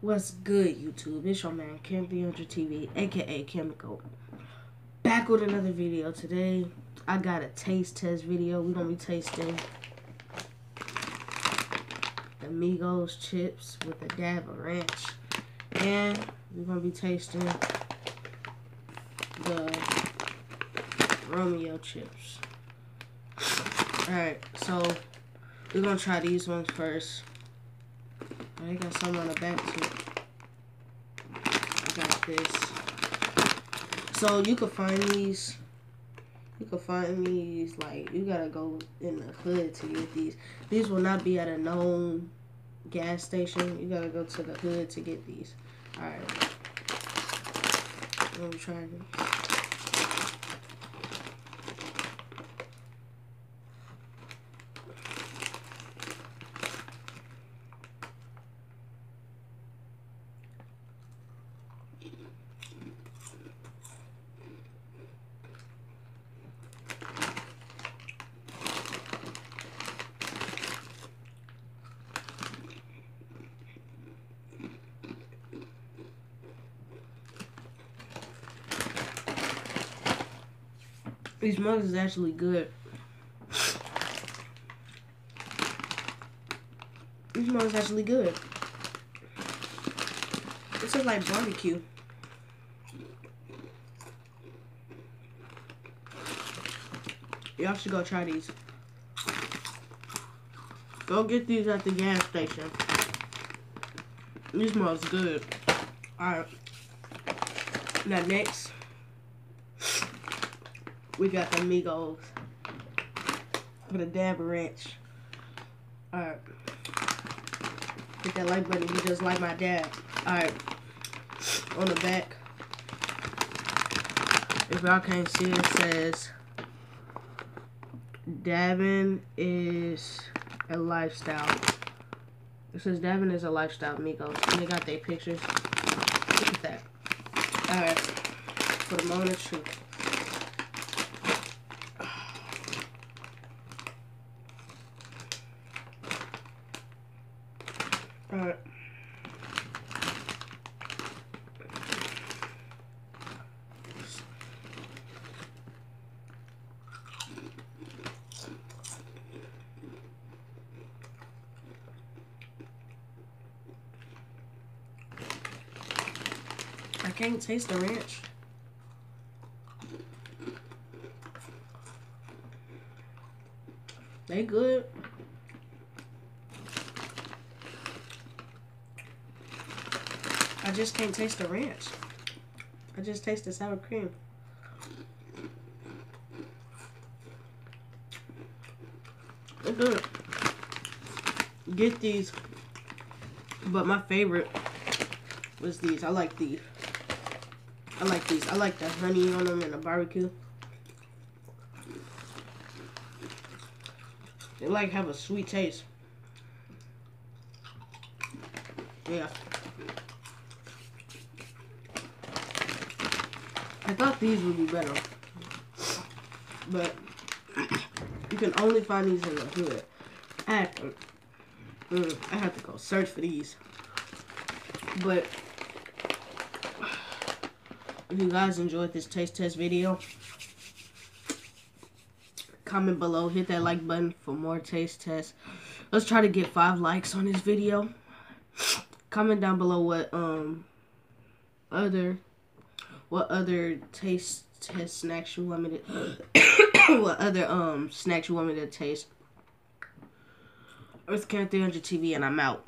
What's good, YouTube? It's your man, Cam300 TV, aka Chemical. Back with another video. Today, I got a taste test video. We're gonna be tasting the Migos chips with a dab of ranch. And we're gonna be tasting the Romeo chips. Alright, so we're gonna try these ones first. I got some on the back too. I got this. So you can find these. You can find these like you gotta go in the hood to get these. These will not be at a known gas station. You gotta go to the hood to get these. Alright. Let me try this. These mugs is actually good. These mugs actually good. This is like barbecue. Y'all should go try these. Go get these at the gas station. These smells good. Alright. Now next we got the Migos with a dab of ranch. Alright. Hit that like button you just like my dad. Alright. On the back. If y'all can't see it says dabbing is a lifestyle. It says dabbing is a lifestyle, Migos. And they got their pictures. Look at that. Alright. For the moment of truth. Alright. Can't taste the ranch. They good. I just can't taste the ranch. I just taste the sour cream. They're good. Get these. But my favorite was these. I like these. I like these. I like the honey on them and the barbecue. They like have a sweet taste. Yeah. I thought these would be better. But you can only find these in the hood. I have to, mm, I have to go search for these. But if you guys enjoyed this taste test video, comment below, hit that like button for more taste tests. Let's try to get five likes on this video. Comment down below what um other what other taste test snacks you want me to what other um snacks you want me to taste. Earth Cam 300 TV and I'm out.